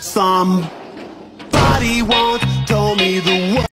Somebody wants.